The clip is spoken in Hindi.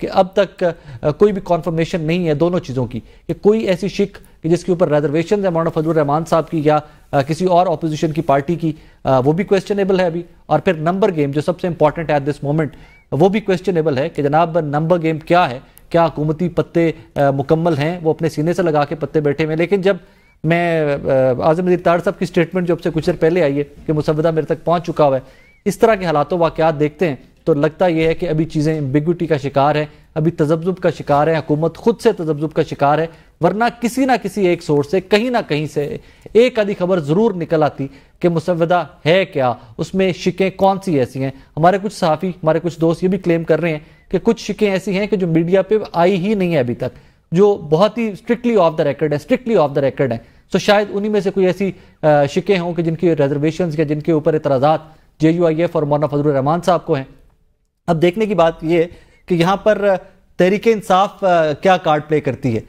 कि अब तक कोई भी कॉन्फर्मेशन नहीं है दोनों चीज़ों की। कि कोई ऐसी शिक कि जिसके ऊपर रिजर्वेशन है, मौलाना फजल रहमान साहब की या किसी और अपोजिशन की पार्टी की वो भी क्वेश्चनेबल है अभी। और फिर नंबर गेम जो सबसे इंपॉर्टेंट है एट दिस मोमेंट वो भी क्वेश्चनेबल है कि जनाब नंबर गेम क्या है? क्या हुकूमती पत्ते मुकम्मल हैं? वो अपने सीने से लगा के पत्ते बैठे हुए लेकिन जब मैं आज़म नजीर तार साहब की स्टेटमेंट जो अब से कुछ देर पहले आई है कि मुसवदा मेरे तक पहुँच चुका हुआ है, इस तरह के हालातों वाकत देखते हैं तो लगता यह है कि अभी चीज़ें एम्बिग्विटी का शिकार है, अभी तजब्जुब का शिकार है, हुकूमत खुद से तजब्जुब का शिकार है, वरना किसी ना किसी एक सोर्स से, कहीं ना कहीं से एक आधी खबर ज़रूर निकल आती कि मुसवदा है क्या, उसमें शिकें कौन सी ऐसी हैं। हमारे कुछ सहाफ़ी, हमारे कुछ दोस्त ये भी क्लेम कर रहे हैं कि कुछ शिकें ऐसी हैं कि जो मीडिया पे आई ही नहीं है अभी तक, जो बहुत ही स्ट्रिक्टली ऑफ़ द रिकॉर्ड है स्ट्रिक्टली ऑफ़ द रिकॉर्ड है। तो शायद उन्हीं में से कोई ऐसी शिकें हों कि जिनकी रिजर्वेशन या जिनके ऊपर एतराज़ात जे यू आई एफ़ और मौलाना फजल रहमान साहब को हैं। अब देखने की बात यह कि यहाँ पर तहरीक इंसाफ क्या कार्ड प्ले करती है?